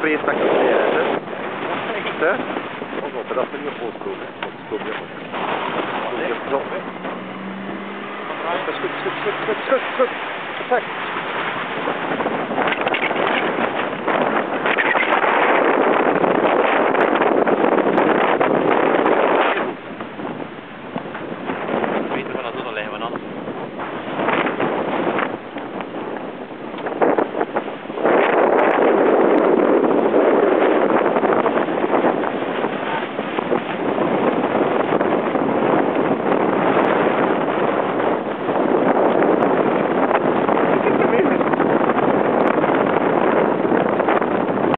vrees dat ik het meer heb. Echt, hè? Op, dat is niet op. Dat is. Dat is goed,